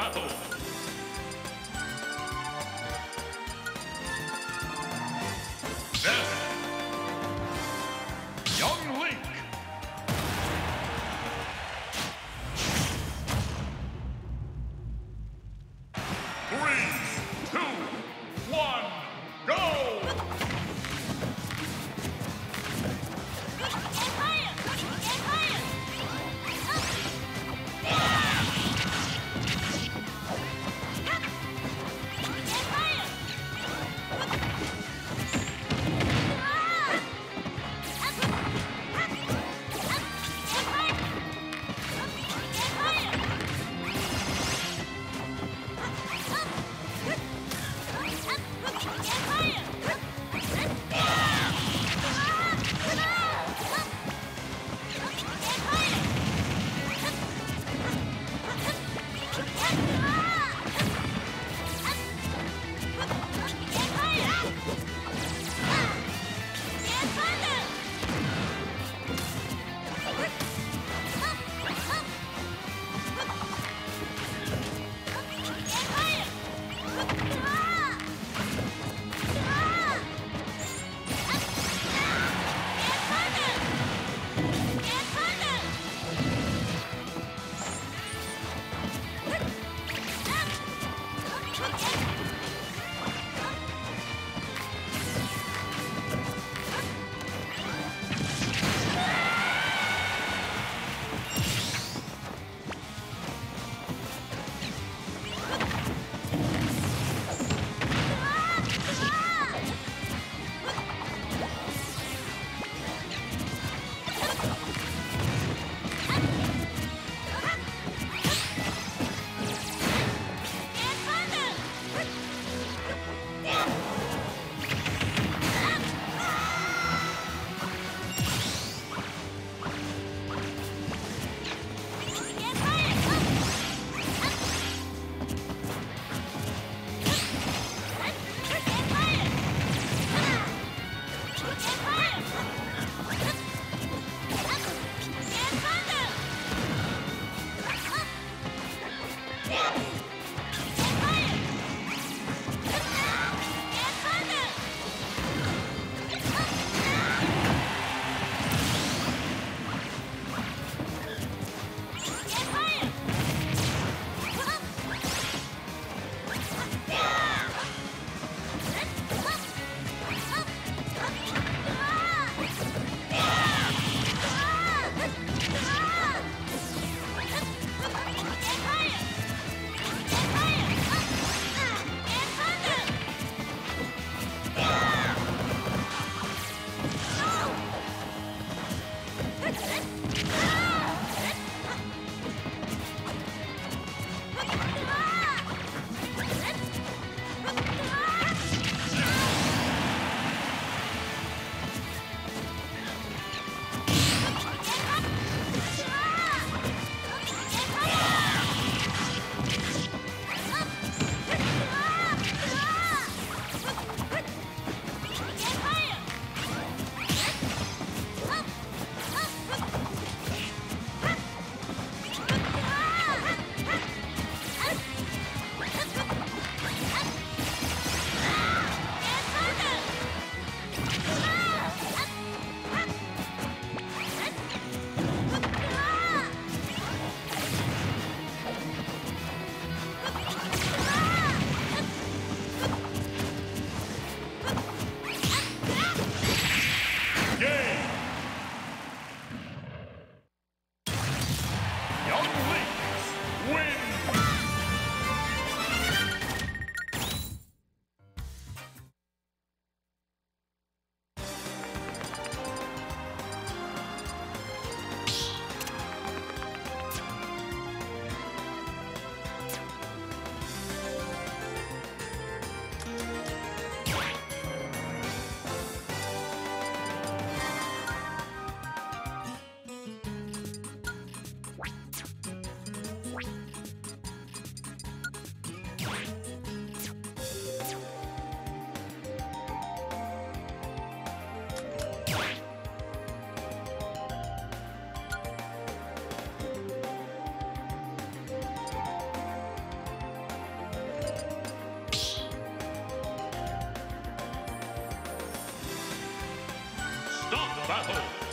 battle. Battle.